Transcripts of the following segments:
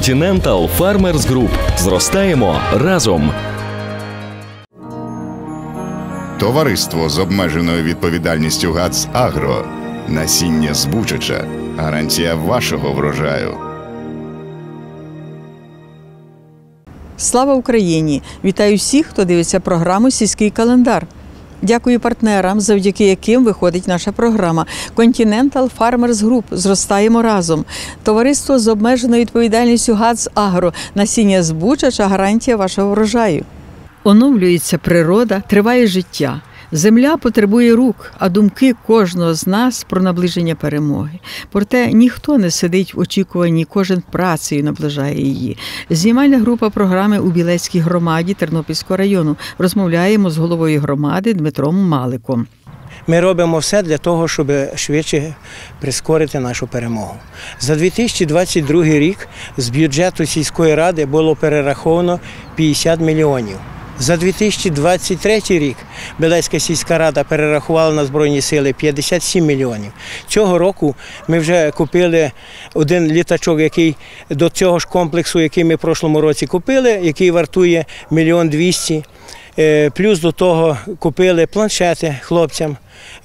Continental Farmers Group. Зростаємо разом. Товариство з обмеженою відповідальністю ГАЦ Агро. Насіння збучача. Гарантія вашого врожаю. Слава Україні! Вітаю всіх, хто дивиться програму Сільський календар. Дякую партнерам, завдяки яким виходить наша програма Continental Farmers Group. Зростаємо разом. Товариство з обмеженою відповідальністю ГАЦ Агро. Насіння збучача гарантія вашого врожаю. Оновлюється природа, триває життя. Земля потребує рук, а думки кожного з нас про наближення перемоги. Проте ніхто не сидить в очікуванні, кожен працею наближає її. Знімальна група програми у Білецькій громаді Тернопільського району. Розмовляємо з головою громади Дмитром Маликом. Ми робимо все для того, щоб швидше прискорити нашу перемогу. За 2022 рік з бюджету сільської ради було перераховано 50 мільйонів. За 2023 рік Білецька сільська рада перерахувала на Збройні сили 57 мільйонів. Цього року ми вже купили один літачок, який до цього ж комплексу, який ми в прошлому році купили, який вартує мільйон двісті. Е, Плюс до того купили планшети хлопцям,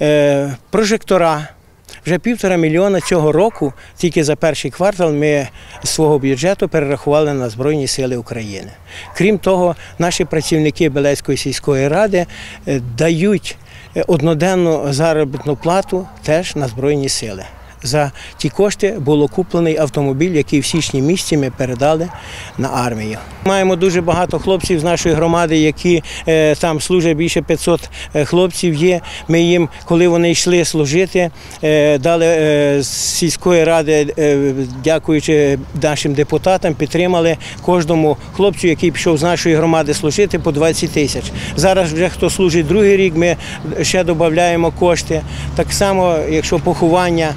е, прожектора. Вже півтора мільйона цього року, тільки за перший квартал, ми з свого бюджету перерахували на Збройні Сили України. Крім того, наші працівники Белецької сільської ради е, дають е, одноденну заробітну плату теж на Збройні Сили. За ті кошти було куплений автомобіль, який в січні місяці ми передали на армію. Маємо дуже багато хлопців з нашої громади, які е, там служать більше 500 е, хлопців. Є. Ми їм, коли вони йшли служити, е, дали з сільської ради, дякуючи нашим депутатам, підтримали кожному хлопцю, який пішов з нашої громади служити, по 20 тисяч. Зараз вже хто служить другий рік, ми ще додаємо кошти. Так само, якщо поховання.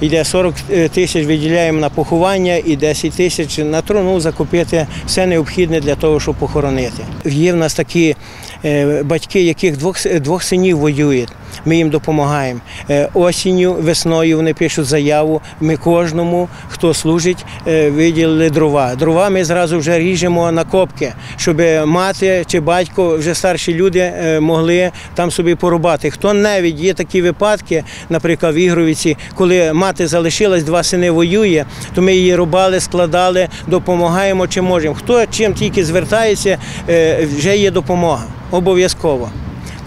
Йде 40 тисяч виділяємо на поховання і 10 тисяч на труну закупити все необхідне для того, щоб похоронити. Є в нас такі е, батьки, яких двох, двох синів воюють. Ми їм допомагаємо. Е, Осінню, весною вони пишуть заяву. Ми кожному, хто служить, е, виділили дрова. Дрова ми зразу вже ріжемо на копки, щоб мати чи батько, вже старші люди е, могли там собі порубати. Хто навіть є такі випадки, наприклад, в Ігровіці, коли мати залишилась, два сини воює, то ми її рубали, складали, допомагаємо чим можемо. Хто чим тільки звертається, вже є допомога. Обов'язково.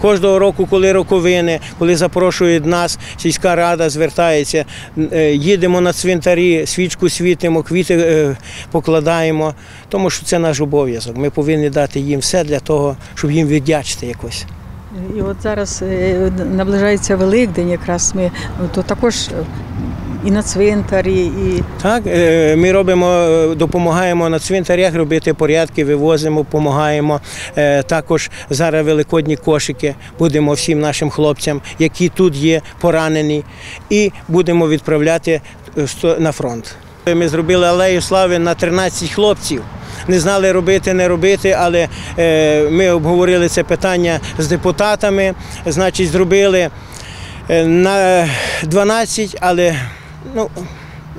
Кожного року, коли роковини, коли запрошують нас, сільська рада звертається, е, їдемо на цвинтарі, свічку світимо, квіти е, покладаємо, тому що це наш обов'язок. Ми повинні дати їм все для того, щоб їм віддячити якось. І от зараз е, наближається Великдень, якраз ми то також і на цвинтарі, і Так, е, ми робимо, е, допомагаємо на цвинтарях робити порядки, вивозимо, допомагаємо. Е, Також зараз великодні кошики будемо всім нашим хлопцям, які тут є поранені, і будемо відправляти на фронт. Ми зробили алею слави на 13 хлопців. Не знали робити, не робити, але ми обговорили це питання з депутатами. Значить, зробили на 12, але ну,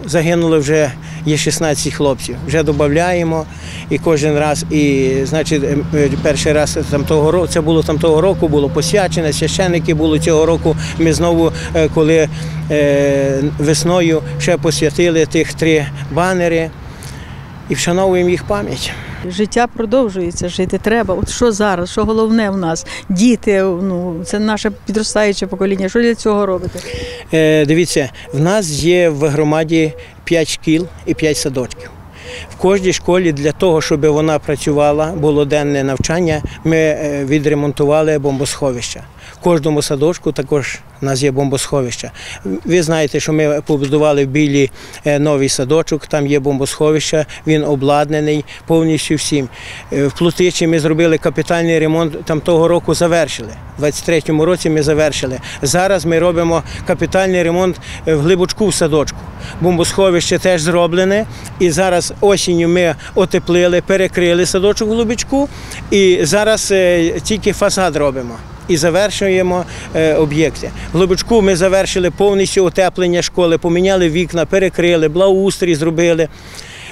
Загинули вже є 16 хлопців. Вже додаємо і кожен раз. І значить, е, е, перший раз там того року це було там того року, було посвячене, священники було цього року. Ми знову, е, коли е, весною ще посвятили тих три банери і вшановуємо їх пам'ять. життя продовжується, жити треба. От що зараз, що головне в нас? Діти, ну це наше підростаюче покоління. Що для цього робите? Е, Дивіться, в нас є в громаді 5 шкіл і 5 садочків. В кожній школі для того, щоб вона працювала, було денне навчання, ми е, відремонтували бомбосховища. В кожному садочку також у нас є бомбосховища. Ви знаєте, що ми побудували в білі е, новий садочок, там є бомбосховище, він обладнаний повністю всім. Е, В Плутичі ми зробили капітальний ремонт, там того року завершили. У 23-му році ми завершили. Зараз ми робимо капітальний ремонт е, в глибочку в садочку. Бомбосховище теж зроблене. І зараз осінню ми отеплили, перекрили садочок в глибочку. І зараз тільки фасад робимо. І завершуємо е, об'єкти. В Глибочку ми завершили повністю утеплення школи, поміняли вікна, перекрили, благоустрій зробили.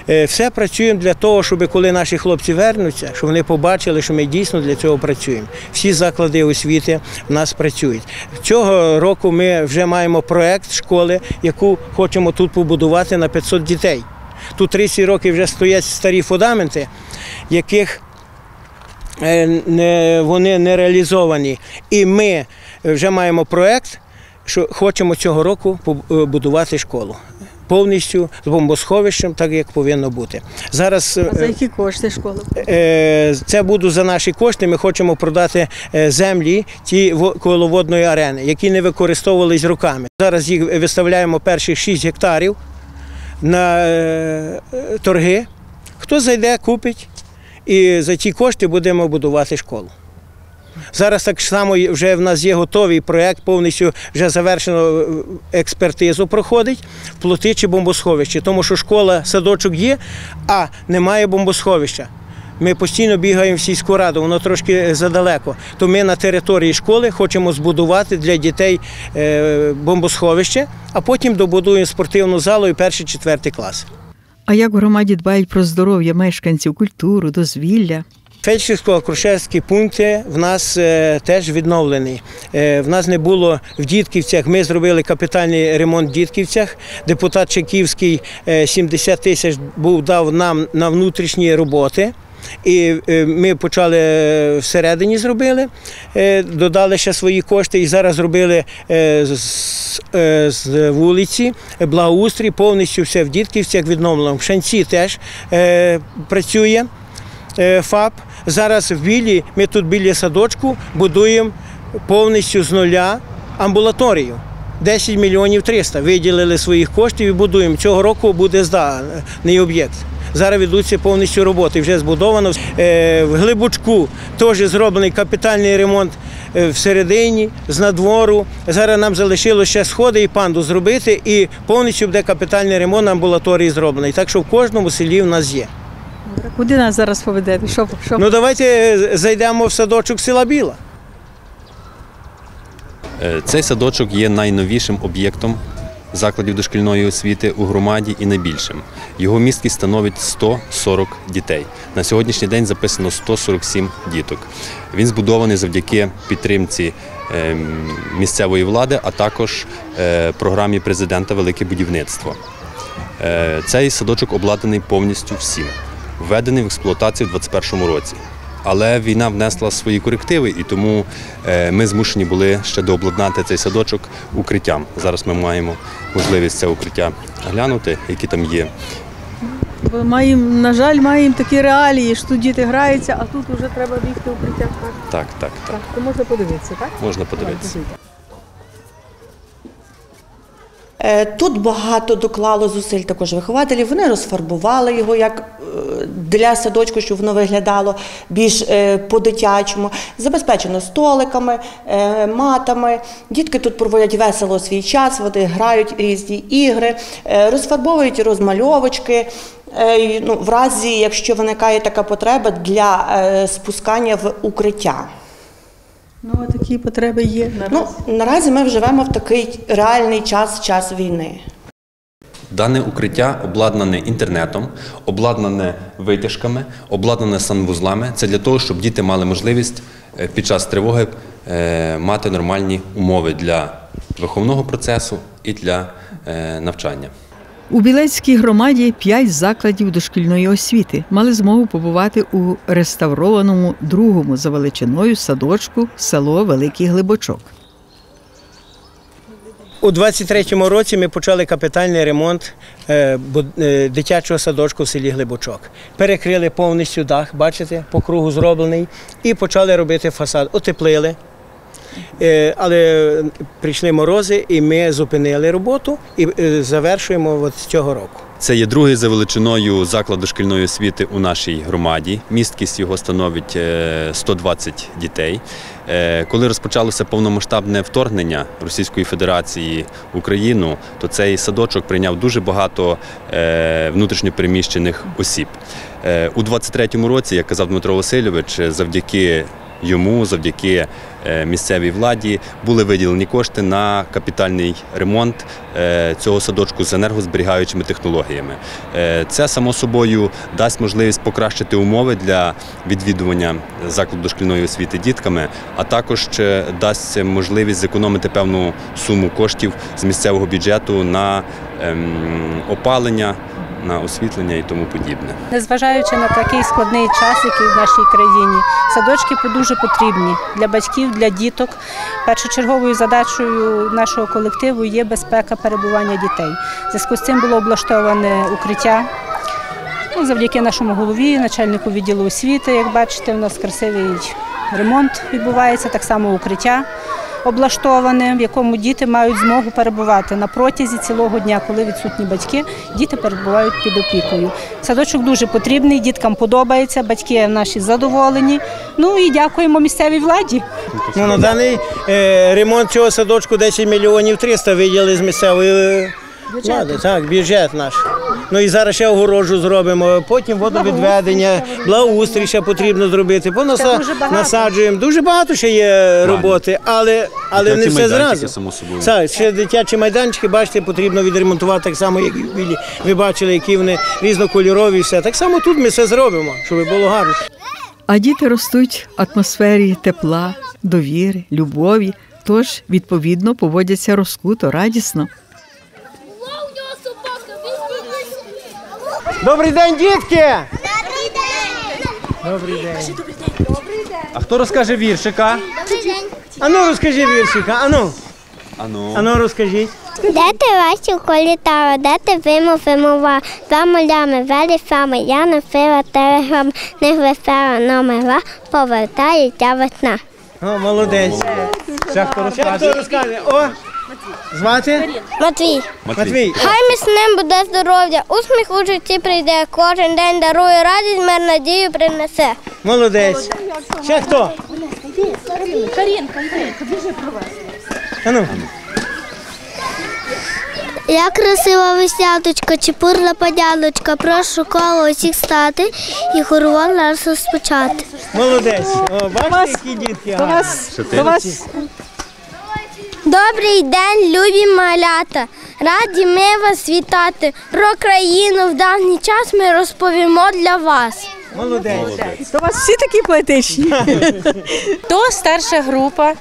Е, Все працюємо для того, щоб коли наші хлопці вернуться, щоб вони побачили, що ми дійсно для цього працюємо. Всі заклади освіти в нас працюють. Цього року ми вже маємо проект школи, яку хочемо тут побудувати на 500 дітей. Тут 30 років вже стоять старі фундаменти, яких не, вони не реалізовані. І ми вже маємо проект, що хочемо цього року побудувати школу. Повністю з бомбосховищем, так як повинно бути. Зараз А за е, які кошти школи? Е, Це будуть за наші кошти. Ми хочемо продати е, землі ті во- коло водної арени, які не використовувались роками. Зараз їх виставляємо перших 6 гектарів на е, торги. Хто зайде, купить, і за ті кошти будемо будувати школу. Зараз так само вже в нас є готовий проєкт, повністю вже завершено е, експертизу проходить в плотичі бомбосховищі, тому що школа, садочок є, а немає бомбосховища. Ми постійно бігаємо в сільську раду, воно трошки задалеко. То ми на території школи хочемо збудувати для дітей е, бомбосховище, а потім добудуємо спортивну залу і перший, четвертий клас. А як громаді дбають про здоров'я мешканців, культуру, дозвілля? Фельдшерсько-акушерські пункти в нас е, теж відновлені. Е, в нас не було в Дітківцях. Ми зробили капітальний ремонт в Дітківцях. Депутат Чеківський е, 70 тисяч був дав нам на внутрішні роботи. І е, ми почали е, всередині зробили, е, додали ще свої кошти і зараз зробили з, з вулиці благоустрій, повністю все в Дітківцях відновлено. В Шанці теж працює ФАП. Зараз в Білі, ми тут біля садочку будуємо повністю з нуля амбулаторію. 10 мільйонів 300 виділили своїх коштів і будуємо. Цього року буде зданий об'єкт. Зараз ведуться повністю роботи. Вже збудовано. Е, В Глибочку теж зроблений капітальний ремонт е, всередині, з надвору. Зараз нам залишилося ще сходи і панду зробити, і повністю буде капітальний ремонт амбулаторії зроблений. Так що в кожному селі в нас є. Куди нас зараз поведете? Що, що? Ну давайте зайдемо в садочок села Біла. Е, Цей садочок є найновішим об'єктом закладів дошкільної освіти у громаді і найбільшим. Його місткість становить 140 дітей. На сьогоднішній день записано 147 діток. Він збудований завдяки підтримці е, місцевої влади, а також е, програмі президента Велике будівництво. Е, Цей садочок обладнаний повністю всім, введений в експлуатацію у 2021 році. Але війна внесла свої корективи, і тому е, ми змушені були ще дообладнати цей садочок укриттям. Зараз ми маємо можливість це укриття глянути, які там є. Маємо, на жаль, маємо такі реалії, що тут діти граються, а тут вже треба бігти укриття. Так, Так, так, так. так. То можна подивитися, так? Можна подивитися. Е, Тут багато доклало зусиль також вихователів. Вони розфарбували його як е, для садочку, щоб воно виглядало більш е, по-дитячому. Забезпечено столиками, матами. Дітки тут проводять весело свій час, вони грають різні ігри, розфарбовують розмальовочки. Ну, в разі, якщо виникає така потреба для спускання в укриття. Ну, а такі потреби є. Ну, наразі ми живемо в такий реальний час, час війни. Дане укриття обладнане інтернетом, обладнане витяжками, обладнане санвузлами. Це для того, щоб діти мали можливість е, під час тривоги е, мати нормальні умови для виховного процесу і для е, навчання. У Білецькій громаді п'ять закладів дошкільної освіти мали змогу побувати у реставрованому другому за величиною садочку село Великий Глибочок. У 23-му році ми почали капітальний ремонт е, е, дитячого садочку в селі Глибочок. Перекрили повністю дах, бачите, по кругу зроблений, і почали робити фасад. Утеплили. Е, Але прийшли морози, і ми зупинили роботу і е, завершуємо от з цього року. Це є другий за величиною заклад дошкільної освіти у нашій громаді. Місткість його становить е, 120 дітей. Е, Коли розпочалося повномасштабне вторгнення Російської Федерації в Україну, то цей садочок прийняв дуже багато внутрішньопереміщених осіб. У 23-му році, як казав Дмитро Васильович, завдяки йому завдяки е, місцевій владі були виділені кошти на капітальний ремонт е, цього садочку з енергозберігаючими технологіями. Е, Це само собою дасть можливість покращити умови для відвідування закладу дошкільної освіти дітками, а також дасть можливість зекономити певну суму коштів з місцевого бюджету на ем, опалення, на освітлення і тому подібне. Незважаючи на такий складний час, який в нашій країні, садочки дуже потрібні для батьків, для діток. Першочерговою задачею нашого колективу є безпека перебування дітей. В зв'язку з цим було облаштоване укриття. Ну, завдяки нашому голові, начальнику відділу освіти, як бачите, у нас красивий ремонт відбувається, так само укриття облаштоване, в якому діти мають змогу перебувати на протязі цілого дня, коли відсутні батьки, діти перебувають під опікою. Садочок дуже потрібний, діткам подобається, батьки наші задоволені. Ну і дякуємо місцевій владі. Ну, на даний е, ремонт цього садочку 10 мільйонів 300 виділи з місцевої влади. Так, бюджет наш. Ну і зараз ще огорожу зробимо, потім водовідведення, благоустрій ще потрібно зробити. Поноса, дуже багато. насаджуємо. Дуже багато ще є роботи, але, але не Дитячі все майданчики, зразу. само собою. Так, ще дитячі майданчики, бачите, потрібно відремонтувати так само, як і в білі. Ви бачили, які вони різнокольорові, і все. Так само тут ми все зробимо, щоб було гарно. А діти ростуть в атмосфері тепла, довіри, любові, тож, відповідно, поводяться розкуто, радісно. Добрий день, дітки! Добрий день. А хто розкаже віршика? Ану, розкажи віршика, ану, Ану. ану розкажіть. Де ти веселко літала, де ти вимов вимова, два молями, велі фами, я не фила телеграм, не весела номера, повертається весна. О, молодець. Ще хто розкаже? Ще хто розкаже? О, звати? Матвій. Матвій. Хай міцним буде здоров'я, усміх у житті прийде, кожен день дарує радість, мир надію принесе. Молодець. Ще хто? Ану. Я красива весняточка, чепурна падяночка, прошу коло усіх стати і хорвон нас розпочати. Молодець. О, бачите, які дітки. До вас Добрий день, любі малята! Раді ми вас вітати. Про країну в давній час ми розповімо для вас. Молодець. до вас всі такі поетичні. То старша група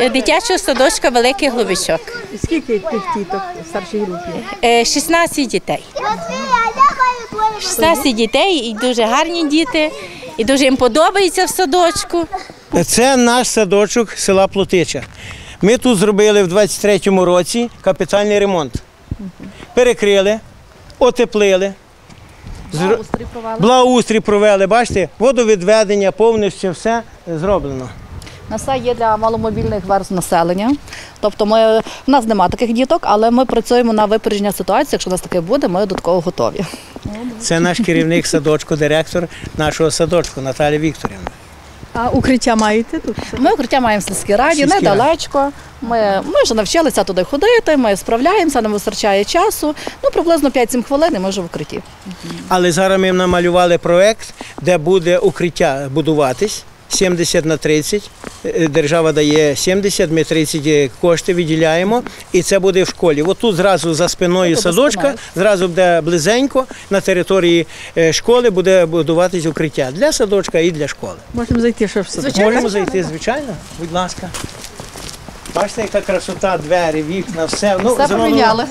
е, дитячого садочка Великий Глобичок. Скільки тих діток в старшій групі? Е, 16 дітей. 16 дітей і дуже гарні діти, і дуже їм подобається в садочку. Це наш садочок села Плотича. Ми тут зробили в 23-му році капітальний ремонт. Перекрили, отеплили. Благоустрій провели. Благоустрій провели, бачите, водовідведення, повністю все зроблено. НАСА є для маломобільних верств населення. Тобто ми, в нас немає таких діток, але ми працюємо на випередження ситуації. Якщо у нас таке буде, ми додатково готові. Це наш керівник садочку, директор нашого садочку Наталія Вікторівна. А укриття маєте тут? Ми укриття маємо в сільській раді, Сільській раді. недалечко. Ми, ми вже навчилися туди ходити, ми справляємося, нам вистачає часу. Ну, приблизно 5-7 хвилин і ми вже в укритті. Але зараз ми намалювали проект, де буде укриття будуватись 70 на 30. Е, Держава дає 70, ми 30 кошти виділяємо, і це буде в школі. От тут зразу за спиною садочка, зразу буде близенько на території е, школи буде будуватись укриття для садочка і для школи. Можемо зайти, щоб все. Можемо зайти, звичайно, будь ласка. Бачите, яка красота, двері, вікна, все. Ну, Все зроблено- поміняли.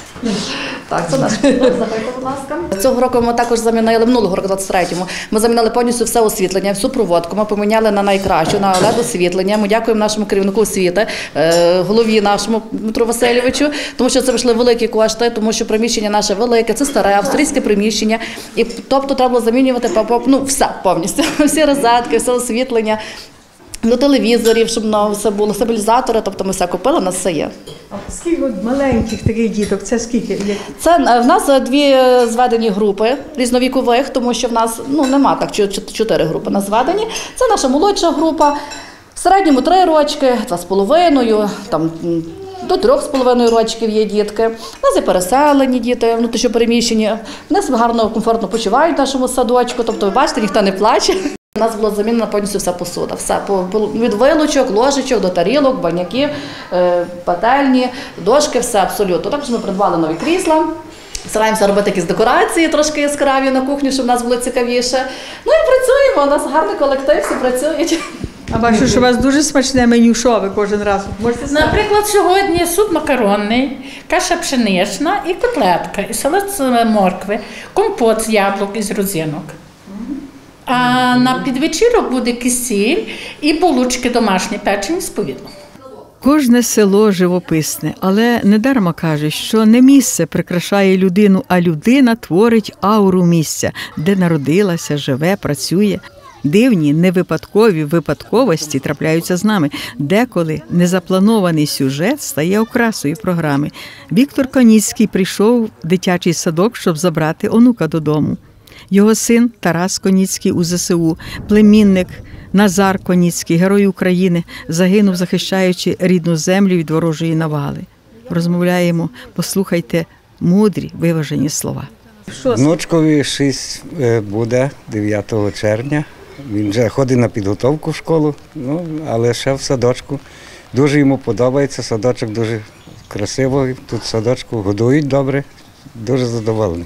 Так, це наш. Запийте, будь ласка. Цього року ми також замінили минулого року, 23-му. Ми замінили повністю все освітлення, всю проводку. Ми поміняли на найкращу, на led освітлення. Ми дякуємо нашому керівнику освіти, е, голові нашому Дмитру Васильовичу, тому що це вийшли великі кошти, тому що приміщення наше велике, це старе австрійське приміщення. І тобто треба було замінювати ну, все повністю. Всі розетки, все освітлення. До телевізорів, щоб ну, все було стабілізатори, тобто ми все купили, у нас все є. А Скільки от маленьких таких діток? Це скільки? Це е, в нас е, дві е, зведені групи різновікових, тому що в нас ну нема так чо- чо- чотири групи на зведені. Це наша молодша група. В середньому три рочки, два з половиною, там до трьох з половиною рочків є дітки. У нас є переселені діти, внутрішньопереміщені. Вони себе гарно, комфортно почувають в нашому садочку. Тобто, ви бачите, ніхто не плаче. У нас була замінена повністю вся посуда. Все від вилучок, ложечок до тарілок, баняків, е, пательні, дошки, все абсолютно. Також ми придбали нові крісла. Стараємося робити якісь декорації трошки яскраві на кухні, щоб в нас було цікавіше. Ну і працюємо. У нас гарний колектив, всі працюють. А бачу, що у вас дуже смачне меню. Що ви кожен раз можете сказати? Наприклад, сьогодні суп макаронний, каша пшенична і котлетка, і салат з моркви, компот з яблук і з родзинок. А на підвечірок буде кисіль і булочки домашні, печені з повідлом. Кожне село живописне, але недарма кажуть, що не місце прикрашає людину, а людина творить ауру місця, де народилася, живе, працює. Дивні, невипадкові випадковості трапляються з нами. Деколи незапланований сюжет стає окрасою програми. Віктор Коніцький прийшов в дитячий садок, щоб забрати онука додому. Його син Тарас Коніцький у ЗСУ, племінник Назар Коніцький, герой України, загинув, захищаючи рідну землю від ворожої навали. Розмовляємо, послухайте мудрі виважені слова. Внучкові 6 е, буде 9 червня. Він вже ходить на підготовку в школу, ну, але ще в садочку. Дуже йому подобається, садочок дуже красивий. Тут в садочку годують добре, дуже задоволений,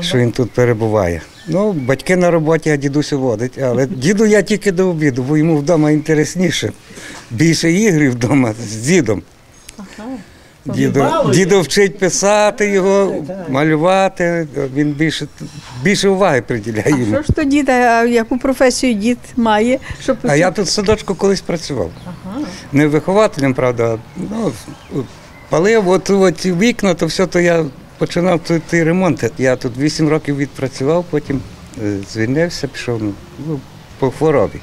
що він тут перебуває. Ну, батьки на роботі, а дідусь водить. Але діду я тільки до обіду, бо йому вдома інтересніше. Більше ігрів вдома з дідом. Діду, діду вчить писати його, малювати. Він більше, більше уваги приділяє йому. Що ж то дід, а яку професію дід має? Щоб А я тут в садочку колись працював. Не вихователем, правда. Ну, палив, от, от вікна, то все, то я починав той, той ремонт. Я тут 8 років відпрацював, потім е, звільнився, пішов ну, по хворобі.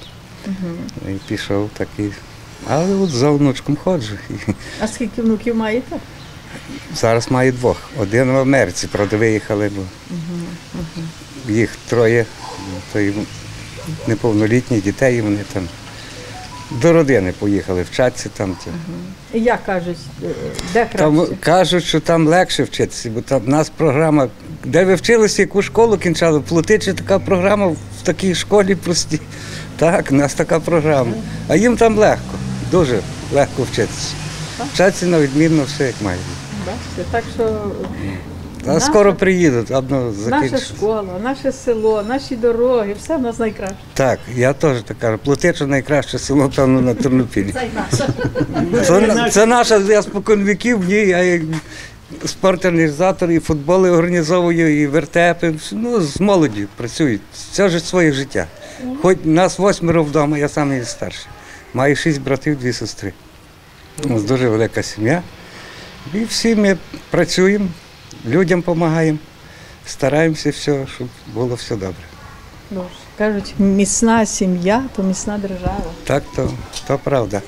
І пішов такий. Але от за внучком ходжу. А скільки внуків маєте? Зараз маю двох. Один в Америці, правда, виїхали, бо їх троє, то й неповнолітні дітей, і вони там до родини поїхали, вчаться там. це. І як кажуть, е, де Там кажуть, що там легше вчитися, бо там в нас програма, де ви вчилися, яку школу кінчали, платичі така програма в такій школі прості. Так, у нас така програма. А їм там легко, дуже легко вчитися. Вчаться на відмінно все як має. Бачите, так що А Наша- скоро приїдуть, одно наша школа, наше село, наші дороги, все в нас найкраще. Так, я теж так кажу. Плотиче найкраще село, певно, на Тернопілі. Це, це наша, я спокон віків, ні, я як спорторганізатор, і футболи організовую, і вертепи. Ну, з молоді працюю. Це ж своє життя. Хоч нас восьмеро вдома, я самий старший. Маю шість братів, дві сестри. У нас дуже велика сім'я. І всі ми працюємо, людям допомагаємо, стараємося все, щоб було все добре. Боже. Кажуть, міцна сім'я, то міцна держава. Так, то, то правда.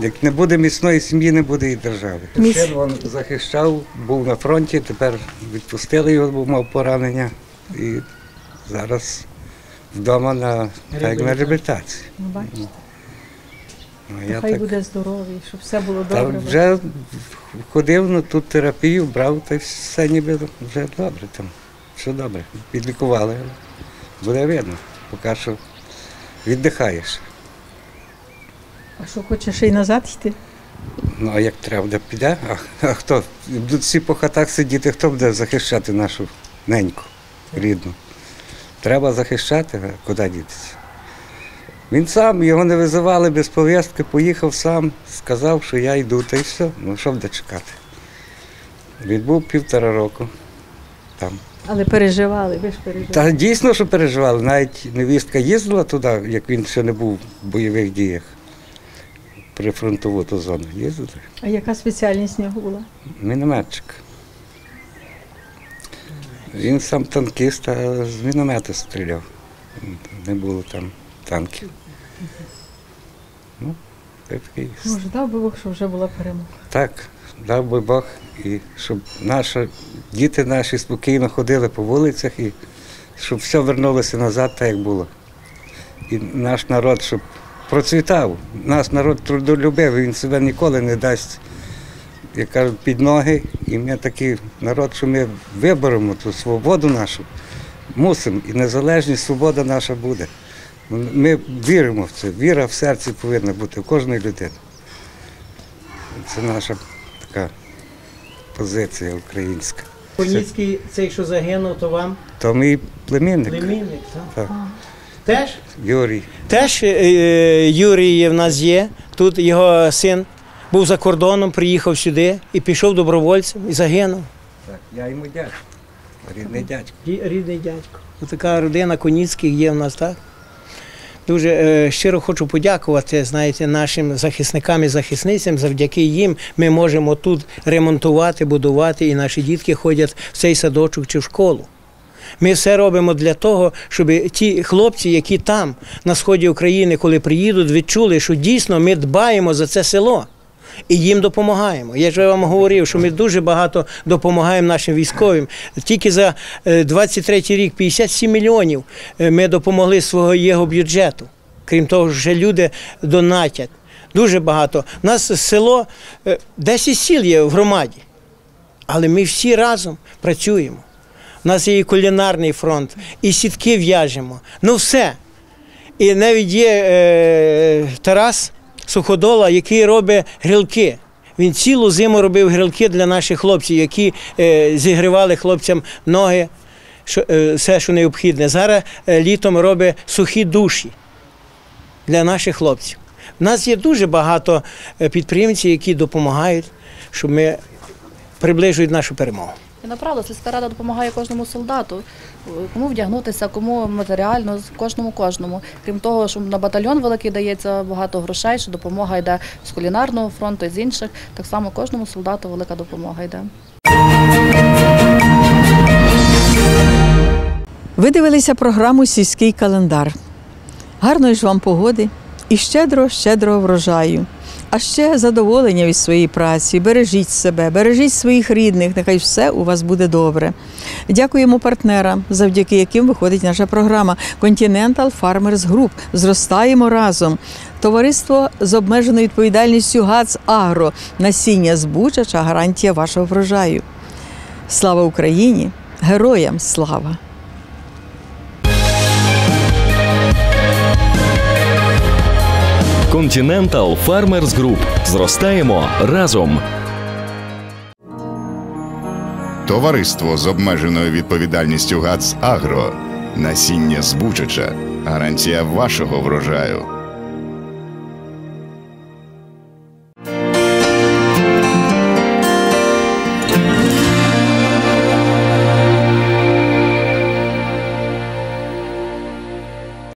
Як не буде міцної сім'ї, не буде і держави. Син він захищав, був на фронті, тепер відпустили його, бо мав поранення. І зараз вдома на, так, на реабілітації. Ну, бачите, Ну, я хай так, буде здоровий, щоб все було та добре. вже ходив на ту терапію, брав, та все ніби вже добре там. Все добре. Підлікували. Буде видно, поки що віддихаєш. А що хоче ще й назад йти? Ну, а як треба буде піде? А, а хто? Будуть всі по хатах сидіти, хто буде захищати нашу неньку рідну? Треба захищати, куди дітися? Він сам, його не визивали без повістки, поїхав сам, сказав, що я йду, та й все. Ну що буде чекати? Відбув півтора року там. Але переживали, ви ж переживали. Та дійсно, що переживали. Навіть невістка їздила туди, як він ще не був в бойових діях. При фронтову ту зону їздили. А яка спеціальність в нього була? Мінометчик. Він сам танкіст, а з міномета стріляв. Не було там танків. Ну, такий. Може, дав би Бог, що вже була перемога. Так, дав би Бог, і щоб наші діти наші спокійно ходили по вулицях і щоб все вернулося назад, так як було. І наш народ, щоб процвітав. Наш народ трудолюбивий, він себе ніколи не дасть, як кажуть, під ноги. І ми такий народ, що ми виберемо ту свободу нашу, мусимо, і незалежність, свобода наша буде. Ми віримо в це. Віра в серці повинна бути у кожної людини. Це наша така позиція українська. Коніцький, цей, що загинув, то вам То мій племінник, племінник, так? так, Теж? Юрій. Теж е, Юрій в нас є. Тут його син був за кордоном, приїхав сюди і пішов добровольцем і загинув. Так, я йому дядько, рідний дядько. Рідний дядько. Така родина Коніцьких є в нас, так? Дуже е, щиро хочу подякувати знаєте, нашим захисникам і захисницям. Завдяки їм ми можемо тут ремонтувати, будувати, і наші дітки ходять в цей садочок чи в школу. Ми все робимо для того, щоб ті хлопці, які там, на сході України, коли приїдуть, відчули, що дійсно ми дбаємо за це село. І їм допомагаємо. Я ж вам говорив, що ми дуже багато допомагаємо нашим військовим. Тільки за е, 23 рік 57 мільйонів е, ми допомогли свого його бюджету. Крім того, що люди донатять. Дуже багато. У нас село, е, 10 сіл є в громаді, але ми всі разом працюємо. У нас є і кулінарний фронт, і сітки в'яжемо. Ну все. І навіть є е, Тарас Суходола, який робить грілки. Він цілу зиму робив грілки для наших хлопців, які е, зігрівали хлопцям ноги, е, все, що необхідне. Зараз е, літом робить сухі душі для наших хлопців. У нас є дуже багато підприємців, які допомагають, щоб ми приближують нашу перемогу. І направду сільська рада допомагає кожному солдату, кому вдягнутися, кому матеріально, кожному кожному. Крім того, що на батальйон великий дається багато грошей, що допомога йде з кулінарного фронту, і з інших. Так само кожному солдату велика допомога йде. Ви дивилися програму Сільський календар. Гарної ж вам погоди і щедро, щедрого врожаю. А ще задоволення від своєї праці. Бережіть себе, бережіть своїх рідних, нехай все у вас буде добре. Дякуємо партнерам, завдяки яким виходить наша програма Continental Farmers Group. Зростаємо разом. Товариство з обмеженою відповідальністю ГАЦ Агро. Насіння збучача гарантія вашого врожаю. Слава Україні! Героям слава! Continental Farmers Group. Зростаємо разом. Товариство з обмеженою відповідальністю ГАЦ Агро. Насіння збучача. Гарантія вашого врожаю.